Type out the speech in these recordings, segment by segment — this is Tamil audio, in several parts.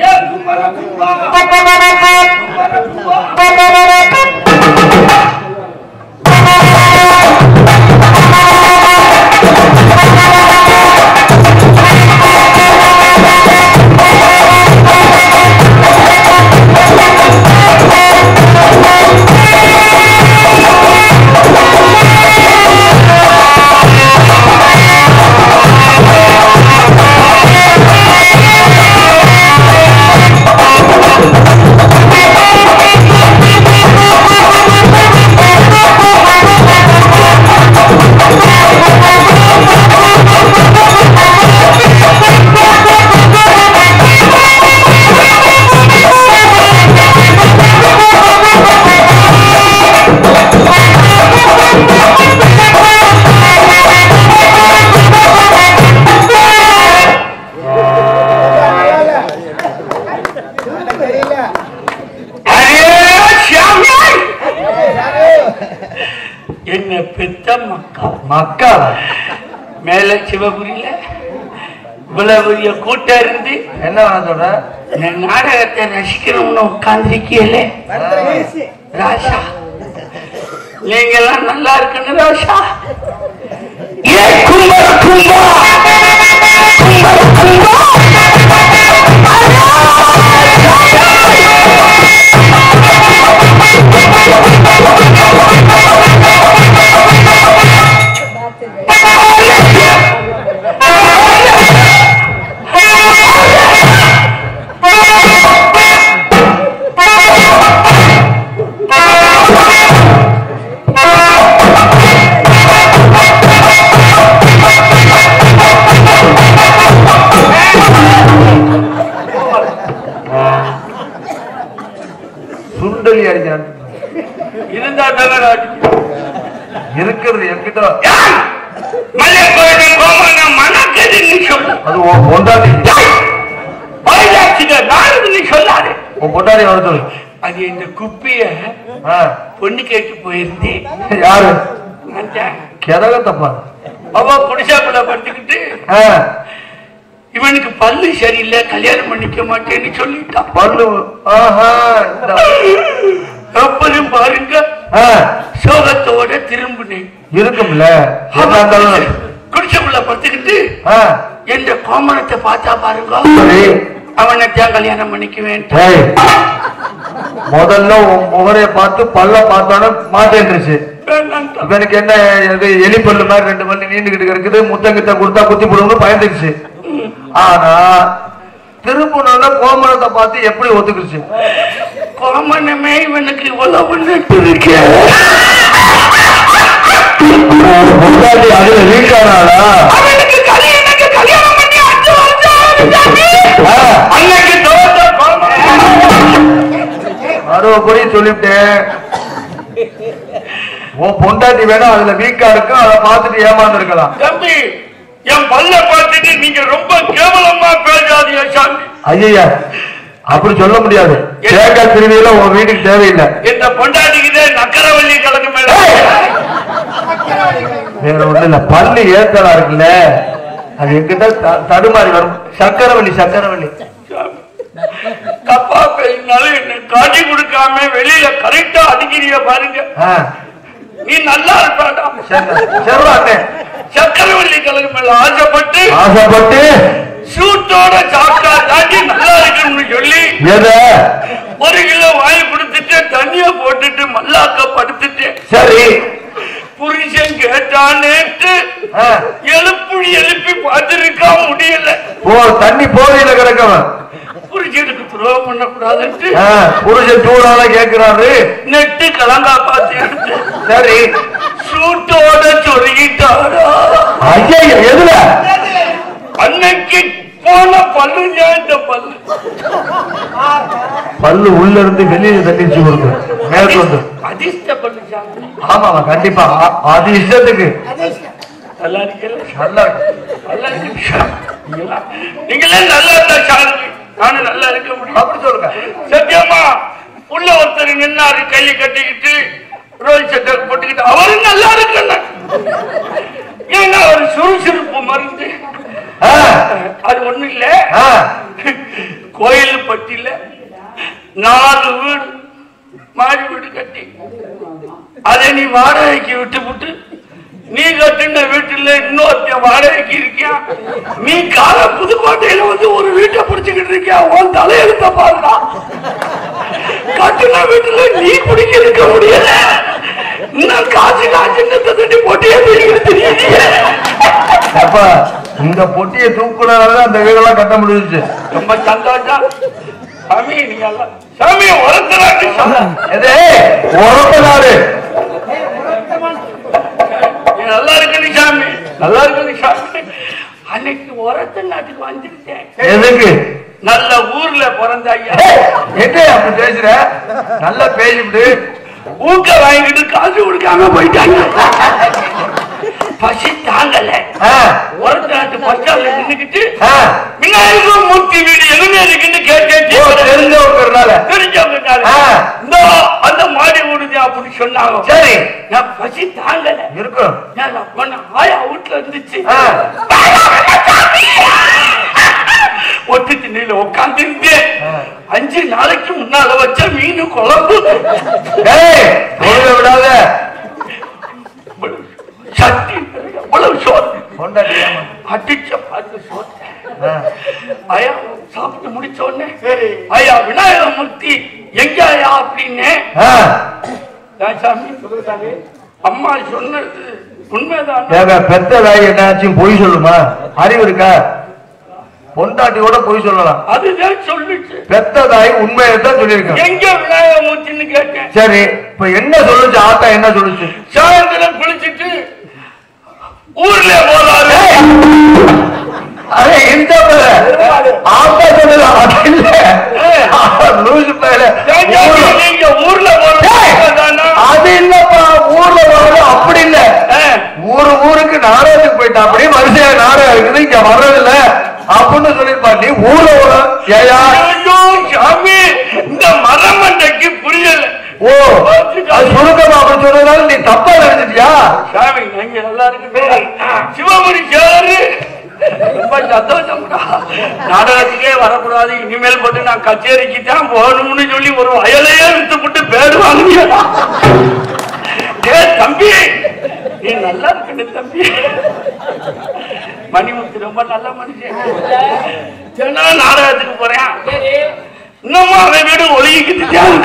ஏ குமர கும்பா குமர கும்பா என்ன பெத்த மக்கா மக்கா மேல சிவபுரியில? இவ்வளவு பெரிய கூட்டம் இருந்து? என்ன சொல்ற? இந்த நாடகத்தை ரசிக்கணும்னு உட்கார்ந்துருக்கீங்களே? ராஷா நீங்க எல்லாம் நல்லா இருக்குன்னு ராஷா ஏ கும்பர கும்பா சொல்லாரு உன் பொண்டாட்டி வர சொல்லு அது இந்த குப்பிய பொண்ணு கேட்டு போயிருந்தேன் யாரு? தான். கிரகத்தப்பா அவ குடிசாப்புல படுத்துக்கிட்டு இவனுக்கு பல்லு சரியில்லை கல்யாணம் பண்ணிக்க மாட்டேன்னு சொல்லிட்டான் பல்லு அப்புறம் பாருங்க சோகத்தோட திரும்பினேன். இருக்கும்ல. குடிசைக்குள்ள படுத்துக்கிட்டு என்ற கோமணத்தை பார்த்தா பாருங்க. சரி அவனை தான் கல்யாணம் பண்ணிக்குவேன். முதல்ல உன் முகரைய பார்த்து பல்ல பார்த்தானே மாட்டேன்ருச்சு எனக்கு என்ன இது எலி பல்லு மாதிரி ரெண்டு பல்லு நீண்டுகிட்டு இருக்குது முத்தங்கிட்ட கொடுத்தா குத்தி போடுவோம்னு பயந்துருச்சு. ஆனா திருப்பூர்ல கோமரத்தை பார்த்து எப்படி ஒத்துக்குச்சு கோமணமே இவனுக்கு உழவு நட்டு இருக்க. முன்னாடி அதுல அவனுக்கு கல்யாணம் பண்ணி அஞ்சு வருஷம் அறுபடி சொல்லிவிட்டேன் உன் பொண்டாட்டி வேணா அதுல வீக்கா இருக்கும் அதை பார்த்துட்டு ஏமாந்து இருக்கலாம் தம்பி என் பல்ல பார்த்துட்டு நீங்க ரொம்ப கேவலமா பேசாதீங்க சாமி. ஐயா அப்படி சொல்ல முடியாது. கேட்க திருவியில உன் வீட்டுக்கு தேவையில்லை. இந்த பொண்டாட்டிக்கிட்டே நக்கரவள்ளி கிழக்கு மேல. வேற ஒண்ணு இல்ல. பல்லு ஏத்தலா இருக்குல்ல? அது எங்கிட்ட தடுமாறி வரும். சக்கரவள்ளி சக்கரவள்ளி. தப்பா பேசினாலும் என்ன காட்டி கொடுக்காம வெளியில கரெக்டா அடிக்கிறிய பாருங்க. நீ நல்லா இருப்பாடா. சக்கரவள்ளி. கிழக்கு மேல ஆசைப்பட்டு ஆசைப்பட்டு சூட்டோட சாப்பிட்டா தாண்டி நல்லா இருக்குன்னு சொல்லி ஒரு கிலோ வாங்கி கொடுத்துட்டு தண்ணிய போட்டுட்டு மல்லாக்க படுத்துட்டு சரி. புருஷன் கேட்டானேட்டு ஆ, எழுப்புடி எழுப்பி பார்த்திருக்கா முடியல. போ தண்ணி போதையில கிடக்கவன். புருஷனுக்கு துரோகம் பண்ணக்கூடாதுன்ட்டு. புருஷன் சூடால கேக்குறாரு. நெட்டு கலங்கா பார்த்து சரி. சூட்டோட சொருகிட்டாரா ஐயா எதுல? அன்னைக்கு போன பல்லு இந்த பல்லு. பல்லு உள்ள இருந்து வெளியில தள்ளிச்சு கொடுக்கு மேற்கு வந்து அதிர்ஷ்ட பல்லு சாமி. ஆமாமா கண்டிப்பா. அது இஷ்டத்துக்கு நல்லா இருக்கல நல்லா இருக்கு. நல்லா இருக்கு நீங்களா- நல்லா இருந்தா சாமி நானும் நல்லா இருக்க முடியும். அப்படி சொல்லுங்க. சத்தியமா உள்ள ஒருத்தர் நின்னாரு கையை கட்டிக்கிட்டு ரோல் சட்டை போட்டுக்கிட்டு அவரும் நல்லா இருக்கணும். ஏன்னா ஒரு சுறுசுறுப்பு மருந்து. அது ஒண்ணு இல்ல. கோயில் பட்டியில நாலு வீடு மாடி வீடு கட்டி. அதை நீ வாடகைக்கு விட்டு நீ கட்டின வீட்டுல இன்னொருத்தன் வாடகைக்கு இருக்கியா? நீ கால புதுக்கோட்டையில வந்து ஒரு வீட்டை பிடிச்சுக்கிட்டு இருக்கியா? உன் தலையெழுத்த பாருடா. கட்டின வீட்டுல நீ குடிக்க இருக்க முடியல. இன்னும் காசு காசு தட்டி போட்டியே தெரியலையே அப்பா இந்த பொட்டியை தூக்குனால அந்த வீடெல்லாம் கட்ட முடிஞ்சுச்சு. ரொம்ப சந்தோஷம். சாமி நீங்க சாமி எது உரத்த நாடு. நீ நல்லா இருக்கணும் சாமி நல்லா இருக்கணும் சாமி. அன்னைக்கு உரத்த நாட்டுக்கு வந்துருச்சேன். எதுக்கு? நல்ல ஊர்ல பிறந்த ஐயா. என்ன அப்படி பேசுற? நல்லா பேசிவிட்டு ஊக்க வாங்கிட்டு காசு கொடுக்காம போயிட்டாங்க. பசி தாங்கல. உரத்த நாட்டு பஸ் ஸ்டாண்ட்ல நின்னுக்கிட்டு. விநாயகர் மூர்த்தி வீடு எங்க இருக்குன்னு தெரிஞ்சவங்கிறனால தெரிஞ்சவங்க ஆ. இந்த அந்த மாடி விடுது அப்படின்னு சொன்னாங்க. சரி. நான் பசி தாங்கல. இருக்கும். நான் போன ஆயா வீட்டுல இருந்துச்சு. ஒட்டு திண்ணையில உட்கார்ந்து ஆ. அஞ்சு நாளைக்கு முன்னால வச்ச மீன் குழம்பு. விடாத. சட்டி எவ்வளவு சோறு. அடிச்ச பார்த்து சோத்த ஆ. ஐயா சாப்பிட்டு முடிச்ச உடனே சரி. ஐயா விநாயகர் மூர்த்தி எங்க ஐயா அப்படின்னு சாமி அம்மா சொன்னது உண்மைதான்? ஏங்க பெத்த தாய் என்னாச்சும் பொய் சொல்லுமா? அறிவு இருக்கா? பொண்டாட்டியோட பொய் சொல்லலாம். அதுதான் சொல்லுச்சு. பெத்த தாய் உண்மையை தான் சொல்லியிருக்கேன் எங்க விநாயகர் மூர்த்தின்னு கேட்டேன். சரி இப்ப என்ன சொல்லுச்சு? ஆத்தா என்ன சொல்லுச்சு? சாயந்தரம் குளிச்சிட்டு ஊர்ல போறாரு இந்த பேர? ஆத்தா சொன்னது அது இல்ல லூசு நீங்க ஊர்ல போறாரு அது இல்லப்பா ஊர்ல வர்றது அப்படி இல்ல. ஊரு ஊருக்கு நாடகத்துக்கு போயிட்டா அப்படி வரிசையா நாடகம் இருக்குது இங்க வர்றதில்ல. அப்படின்னு சொல்லிருப்பா நீ ஊர்ல ஏயா. சாமி இந்த மரமண்டைக்கு புரியல. ஓ அது சுருக்கமா அப்படி சொன்னதால நீ தப்பா நினைச்சிட்டியா? சாமி நீங்க நல்லா இருக்கு சிவபுரி சேரு. ரொம்ப சந்தோஷம்டா. நாடகத்துக்கே வரக்கூடாது இனிமேல் போட்டு நான் கச்சேரிக்கு தான் போகணும்னு சொல்லி ஒரு வயலையே வித்து போட்டு பேடு வாங்கியா ஏ தம்பி! நீ நல்லா இருக்கணும் தம்பி. மணிமுத்து ரொம்ப நல்ல மனுஷன். தினம் நாடகத்துக்கு போறேன்? இன்னமும் அவன் வீடு ஒழுகிக்கிட்டு தான்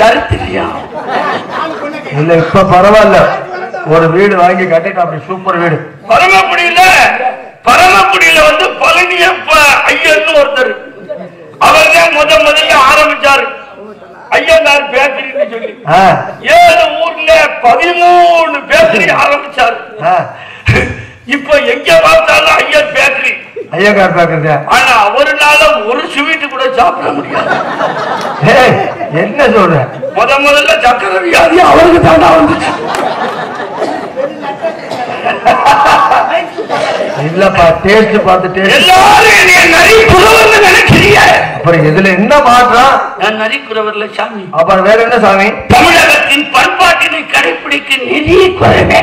தருத்திரியா? இல்ல இப்ப பரவாயில்ல. ஒரு வீடு வாங்கி கட்டிட்டு அப்படி சூப்பர் வீடு. பரமக்குடியில பரமக்குடியில வந்து பழனியப்ப ஐயர்னு ஒருத்தர். அவர் தான் முத முதல்ல ஆரம்பிச்சாரு. ஐயங்கார் பேக்கரின்னு சொல்லி. ஏழு ஊர்ல பதிமூணு பேக்கரி ஆரம்பிச்சாரு. இப்ப எங்க பார்த்தாலும் ஐயர் பேக்கரி ஐயங்கார் பாக்குறத ஆனா அவருனால ஒரு ஸ்வீட் கூட சாப்பிட முடியாது. என்ன சொல்ற? முத முதல்ல சக்கரை வியாதி அவருக்கு தாண்டா வந்துச்சு. இல்லப்பா டேஸ்ட் பார்த்து எல்லாரும் என்னைய நினைக்கிறீங்க. அப்புறம் இதுல என்ன மாற்றம்? நான் நரிக்குறவர்ல சாமி. அப்புறம் வேற என்ன சாமி? தமிழகத்தின் பண்பாட்டினை கடைபிடிக்க நிதி குறைவே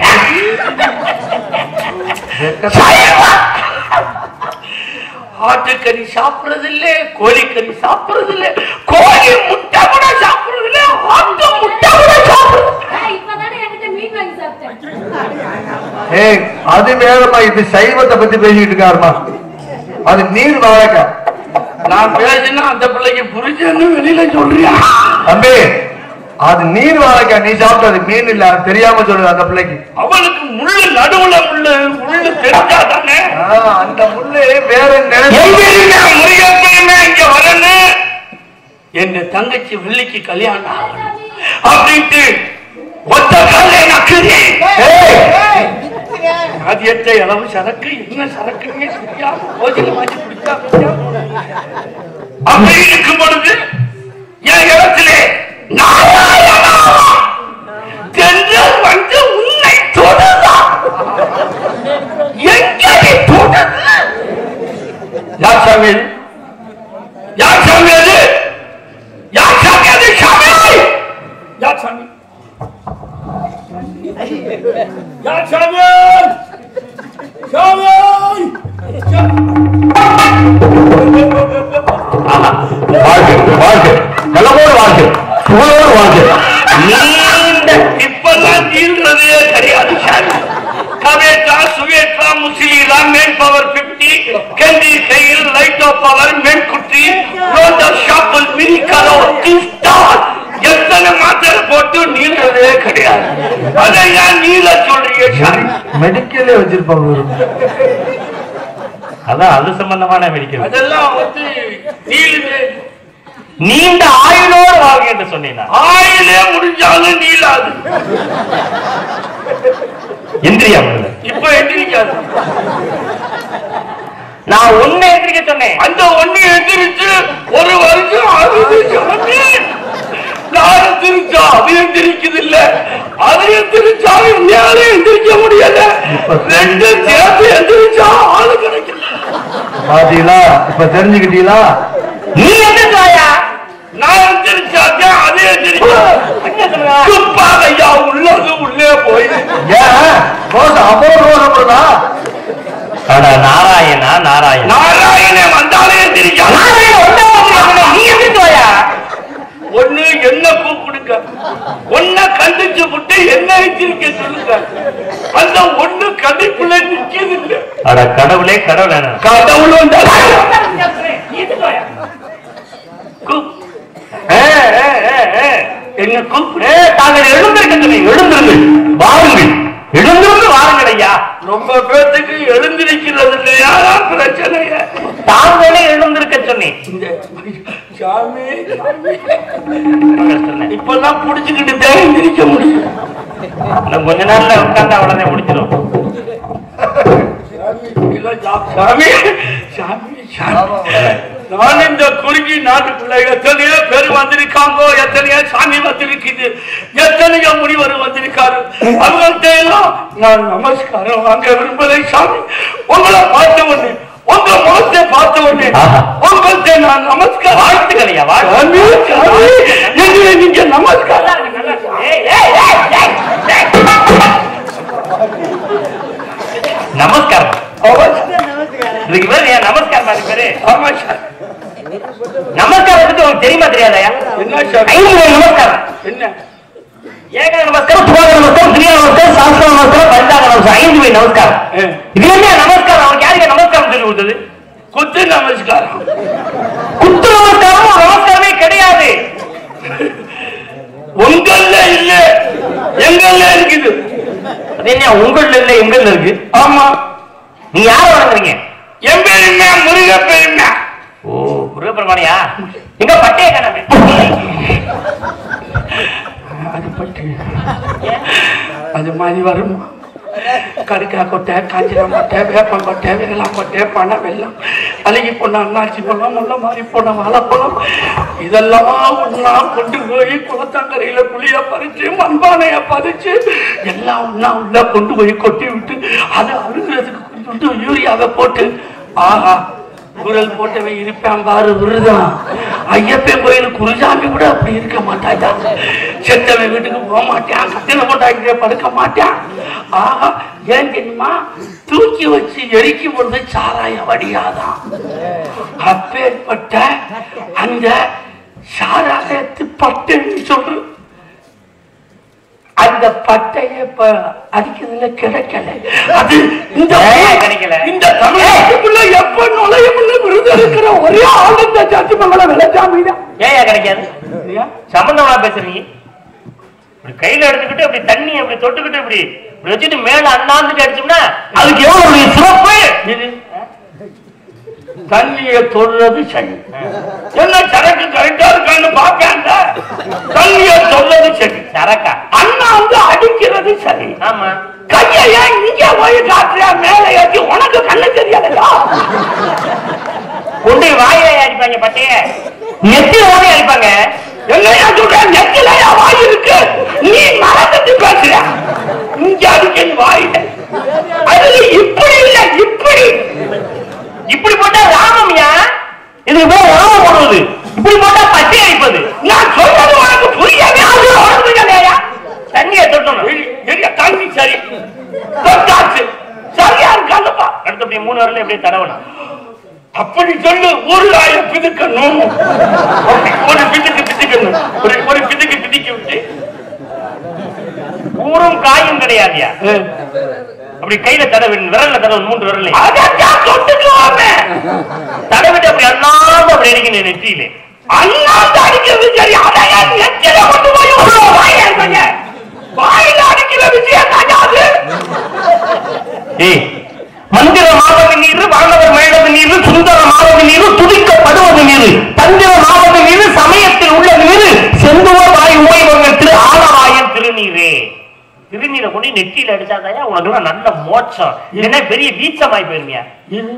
ஆட்டுக்கறி சாப்பிடுறது இல்ல கோழிக்கறி சாப்பிடுறது இல்ல கோழி முட்டை கூட சாப்பிடுறது இல்ல ஆட்டு முட்டை கூட சாப்பிடுறது நான் இப்பதானே என்கிட்ட மீன் வாங்கி ஏய் அது வேறமா இது சைவத்தை பத்தி பேசிக்கிட்டு இருக்காருமா அது நீர் வாழைக்காய் நான் பேசினா அந்த பிள்ளைக்கு புரிஞ்சன்னு வெளியில சொல்றியா? தம்பி அது நீர் வாழைக்காய் நீ சாப்பிட்டது மீன் இல்ல தெரியாம சொல்லுது அந்த பிள்ளைக்கு. அவனுக்கு முள்ளு நடுவுல முள்ளு முள்ளு தெரிஞ்சா தானே ஆ, அந்த முள்ளு வேற முருகப்பையுமே இங்க வரணும் என் தங்கச்சி வெள்ளிக்கு கல்யாணம் ஆகணும். அப்படின்ட்டு ஒத்த காலே ஆதியத்தை அளவு சரக்கு என்ன சரக்குன்னே சரியா போதில மாற்றி குடிச்சா அப்படி இருக்கும் பொழுது என் இடத்திலே நாராயணா நீளவே கிடையாது. அதை ஏன் நீள சொல்றீங்க மெடிக்கலே வச்சிருப்பாங்க ஒரு அதான் அது சம்பந்தமான மெடிக்கல். அதெல்லாம் வந்து நீளுமே நீண்ட ஆயுளோடு வாழ்க என்று நான். ஆயிலே முடிஞ்சாலும் நீளாது. இல்லை. இப்ப எந்திரிக்காது. நான் உன்னை எந்திரிக்க சொன்னேன். அந்த ஒண்ணு எந்திரிச்சு ஒரு வருஷம் சாமி நான் எந்திரிச்சா அது எந்திரிக்குது அது எந்திரிச்சா என்னால எந்திரிக்க முடியல. ரெண்டு சேர்த்து எந்திரிச்சா ஆளு கிடைக்கல. பாத்தீங்களா? இப்ப தெரிஞ்சுக்கிட்டீங்களா? நீ எந்திரிச்சாயா நான் எந்திரிச்சாக்கா அது ஐயா உள்ளது உள்ளே போய் ஏன்? அப்புறம் ரோசம் போடுதா? அட நாராயணா நாராயணா. நாராயணன் வந்தாலே எந்திரிக்காது நாராயணன் வந்தாலும் நீ எந்திரிச்சாயா ஒண்ணு என்ன கூப்பிடுங்க ஒன்ன கண்டிச்சு விட்டு என்ன வச்சிருக்க சொல்லுங்க அந்த ஒண்ணு கண்டிப்புல நிக்கிறது இல்ல. அட கடவுளே கடவுளே கடவுள் வந்தா என்ன கூப்பிடு. தாங்கள் எழுந்திருக்கின்றன வாருங்கள். எழுந்திருந்து வாருங்கள் ஐயா. ரொம்ப பேத்துக்கு எழுந்திருக்கிறது இல்லையா? பிரச்சனைய? தாங்களே எழுந்திருக்க சொன்னேன். சாமி. இப்பெல்லாம் புடிச்சுக்கிட்டு தான் எந்திரிக்க முடியும் கொஞ்ச நாள்ல உட்கார்ந்தா உடனே முடிச்சிடும் சாமி சாமி சாமி நான் இந்த குறுகி நாட்டுக்குள்ள எத்தனையோ பேர் வந்திருக்காங்க எத்தனையோ சாமி வந்திருக்குது எத்தனையோ முனிவர் வந்திருக்காரு. அவங்கள்ட்ட எல்லாம் நான் நமஸ்காரம் வாங்க விரும்பலை சாமி. உங்களை பார்த்த உடனே உங்க முகத்தை பார்த்த ஆஹா. உங்கள்ட்ட நான் நமஸ்காரம் வாழ்த்துக்கள் ஐயா வாழ்த்து. சாமி சாமி எங்களை நீங்க நமஸ்காரம். நமஸ்காரம். இதுக்கு பேரு ஏன் நமஸ்காரம் அதுக்கு பேரு? ஆமா சார். நமஸ்காரம் பத்தி உங்களுக்கு தெரியுமா தெரியாதயா என்ன சார்? நமஸ்காரம். என்ன? ஏக நமஸ்காரம் நமஸ்காரம் திரிய நமஸ்காரம் சாஸ்திர நமஸ்காரம் பஞ்சாங்க நமஸ்காரம் ஐந்து வகை நமஸ்காரம். இது என்ன நமஸ்காரம்? நமஸ்காரம் சொல்லி கொடுத்தது குத்து நமஸ்காரம். குத்து நமஸ்காரம் நமஸ்காரமே கிடையாது. உங்கள்ல இல்ல. எங்கள்ல இருக்குது. அது என்ன உங்கள்ல இல்ல எங்கள்ல இருக்கு? ஆமா. நீங்க யார வணங்குறீங்க? என் பெருமை முருக பெருமை ஓ முருகப்பெருமானியா? எங்க பட்டைய கணமே அது பட்டு அது மாதிரி வரும்? கடுக்கா கொட்டை காஞ்சிரம் கொட்டை வேப்பம் கொட்டை வெள்ளம் கொட்டை பனை வெள்ளம் அழுகி போன அண்ணாச்சி பழம் முள்ள மாதிரி போன வாழைப்பழம். இதெல்லாம் ஒன்றா கொண்டு போய் குளத்தங்கரையில புளிய பறிச்சு மண்பானைய பறிச்சு எல்லாம் ஒன்றா உள்ள கொண்டு போய் கொட்டி விட்டு அதை அழுகிறதுக்கு கொஞ்சம் யூரியாவை போட்டு ஆஹா குரல் போட்டவன் இருப்பான் பாரு விருதான் ஐயப்பன் கோயில் குருசாமி கூட அப்படி இருக்க மாட்டாங்க செத்தவன் வீட்டுக்கு போக மாட்டான் கத்தின போட்டாங்க படுக்க மாட்டான். ஆஹா ஏன் தெரியுமா? தூக்கி வச்சு எரிக்கும் பொழுது சாராயம் வடியாதான். அப்பேற்பட்ட அந்த சாராயத்து பட்டைன்னு சொல்றேன் அந்த பட்டைய அடிக்கிறதுல கிடைக்கல. அது இந்த ஏன் கிடைக்கல? இந்த தமிழ்நாட்டுக்குள்ள எப்ப நுழைய விருது இருக்கிற ஒரே ஆள் இந்த சத்தியமங்கல வெள்ளச்சாமி தான். ஏயா கிடைக்காது? சம்பந்தமா பேசுறீங்க? கையில எடுத்துக்கிட்டு அப்படி தண்ணி அப்படி தொட்டுக்கிட்டு இப்படி இப்படி வச்சுட்டு மேல அண்ணாந்துட்டு அடிச்சோம்னா அதுக்கு எவ்வளவு சிறப்பு? தண்ணிய தொடுறது சரி. என்ன சரக்கு கரெக்டா இருக்கான்னு பாக்காண்ட தண்ணிய தொடுறது சரி. சரக்கா? அண்ணா வந்து அடிக்கிறது சரி. ஆமா. கையை ஏன் இங்க போய் காட்டுறியா மேல ஏற்றி உனக்கு கண்ணு தெரியாதா போய் வாயில அடிப்பாங்க பட்டைய. நெத்தில தானே அடிப்பாங்க. என்னையா சொல்ற? நெத்திலையா வாய் இருக்கு. நீ மறந்துட்டு பேசுற. இங்க அடிக்க வாயில. அது இப்படி இல்ல இப்படி. இப்படி போட்டா ராமம்யா? இதுக்கு பேர் ராமம் போடுவது. இப்படி போட்டா பட்டை அடிப்பது. நான் சொல்றது உனக்கு புரியவே அது உனக்கு புரியலையா தண்ணியை தொட்டணும் எங்க தண்ணி சரி தொட்டாச்சு சரியா இருக்காதுப்பா அடுத்து அப்படியே மூணு வரல அப்படியே தடவணும் அப்படி சொல்லு ஒரு ஆய பிதுக்கணும். ஒரு பிதுக்கு பிதுக்கணும். ஒரு ஒரு பிதுக்கு பிதுக்கி விட்டு. ஊரும் காயும் கிடையாதுயா? அப்படி கையில தடவி விரல்ல தடவை மூன்று விரல் அதான் தொட்டுக்குவாமே தடவிட்டு அப்படி நெற்றியிலே அண்ணாந்து அடிக்கிறது சரி அதையா நெத்தில கொண்டு போய் வாயில அடிக்கிற விஷயம் தாண்டாது தந்திர மாவது நீரு சமயத்தில் உள்ள நீரு செந்துவ வாய் உமைவங்கள் திரு ஆலவாயன் திருநீரே. திருநீரை கொண்டு நெற்றியில அடிச்சாதாயா? உனக்கு நல்ல மோட்சம்? என்ன பெரிய வீச்சமாய் இது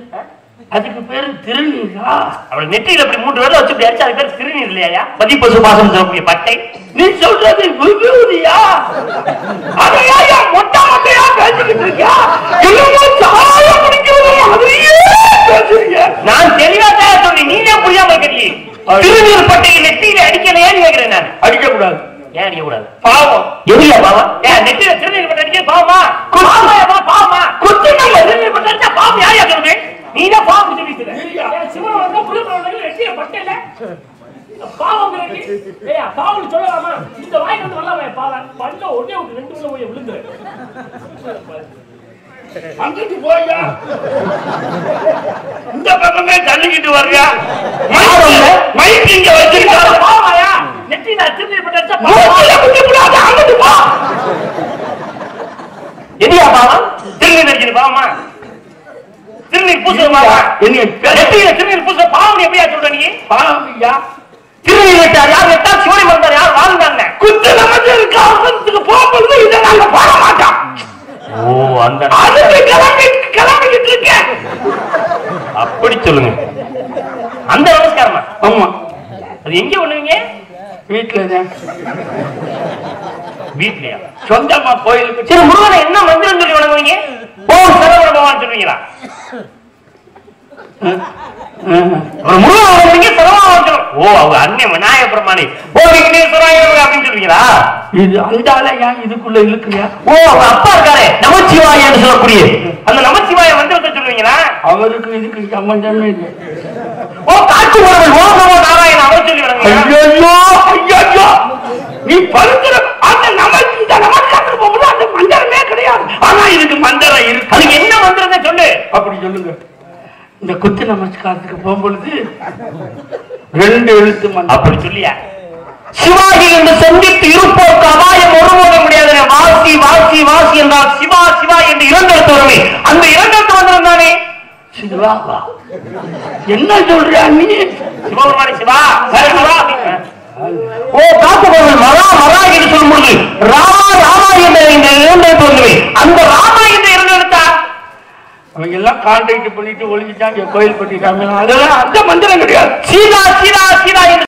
அதுக்கு பேரு திருநீரா? அவள் நெற்றியில இப்படி மூன்று வேலை வச்சு அடிச்சா அது பேர் திருநீர் இல்லையா பதிப்பசு பாசம் சொல்லக்கூடிய பட்டை. நீ சொல்றது விபூதியா? அதையா என் மொட்டை மொட்டையா பேசிக்கிட்டு இருக்கியா? நான் தெளிவா தான் சொன்னேன் நீங்க புரியாம இருக்கிறீங்க திருநீர் பட்டையை நெற்றியில அடிக்கலையேன்னு கேட்கிறேன் நான். அடிக்க கூடாது ஏன் அடிக்கக்கூடாது? பாவம். எதிரியா பாவா ஏன் நெத்தியில திருநீர் பட்டு அடிக்க பாவமா? பாவமா பாவமா? குத்து நம்ம திருநீர் பட்டு அடிச்சா பாவம் யார் யார் சொல்லுது நீ தான் பாவம் சொல்லிட்டு சிவன் வந்து புலிபுரம் வெட்டிய பட்டையில. பாவம் பாவம் சொல்லலாமா? இந்த வாய் வந்து வரலாமா பாவம்? பண்ண விட்டு ரெண்டு உள்ள போய் விழுந்து அங்கிட்டு போயா இந்த பக்கமே தள்ளிக்கிட்டு வர்றியா? மைக் இங்க வச்சிருக்காரு பாவாயா? நெத்தி நான் திருநீர் பட்டு மூச்சில குத்தி விடாத அங்கிட்டு போ. எதிரியா பாவம்? திருநீர் அடிக்கிறது பாவமா? திருநீர் பூசுறது பாவமா என்னைய நெத்தியில திருநீர் பூசுற பாவம் எப்படியா சொல்ற நீ? பாவம் ஐயா திருநீர் வெட்டார் யார் வெட்டா சிவனை மறந்தார் யார் வாழ்ந்தாங்க குத்து நமக்கு இருக்க அவசரத்துக்கு போகும்போது இதை நாங்க போட மாட்டோம். ஓ அந்த கிளம்பிக்கிட்டு அப்படி சொல்லுங்க. அந்த நமஸ்காரமா ஆமா. அது எங்க பண்ணுவீங்க? வீட்டுல வீட்லயா? சொந்தமா கோயிலுக்கு சரி முருகனை என்ன மந்திரம் சொல்லி வணங்குவீங்க ஓம் சரவண பகவான் சொல்லுவீங்களா அப்புறம் முருகன் வணங்குவீங்க சரவண பகவான் சொல்லுவோம் ஓ அவங்க அண்ணன் விநாயக பிரமாணி ஓ விக்னேஸ்வராய இது அந்த ஏன் இதுக்குள்ள இழுக்கிறியா ஓ அப்பா இருக்காரே. நமச்சிவாய என்று சொல்லக்கூடிய. அந்த நமச்சிவாய மந்திரத்தை சொல்லுவீங்களா? அவருக்கு இதுக்கு சம்பந்தமே இல்லை. ஓ காட்டு உறவன் ஓம் நமோ நாராயண அவர் சொல்லி வணங்குவீங்களா ஐயோ ஐயோ நீ படுத்துற அந்த நமக்கு இந்த நமஸ்காரத்துக்கு போகும்போது அந்த மந்திரமே கிடையாது. ஆனா இதுக்கு மந்திரம் இருக்கு. அதுக்கு என்ன மந்திரத்தை சொல்லு. அப்படி சொல்லுங்க. இந்த குத்து நமஸ்காரத்துக்கு போகும்பொழுது ரெண்டு எழுத்து மந்திரம். அப்படி சொல்லியா? சிவாஜி என்று சந்தித்து இருப்போருக்கு அபாயம் ஒருபோத முடியாது வாசி வாசி வாசி என்றால் சிவா சிவா என்று இரண்டெழுத்து வருமே அந்த இரண்டெழுத்து மந்திரம் தானே? சிவாவா என்ன சொல்ற நீ? சிவபெருமானி சிவா. ஓ காப்புபொருள் மரா மரா என்று சொல்லும் பொழுது ராமா ராமா என்ற இந்த இரண்டெழுத்து வருமே அந்த ராமா என்ற இரண்டெழுத்தா அவங்க எல்லாம் கான்டாக்ட் பண்ணிட்டு ஒழிஞ்சிட்டாங்க கோயில் பட்டி அதெல்லாம் அந்த மந்திரம் கிடையாது. சீதா சீதா சீதா என்று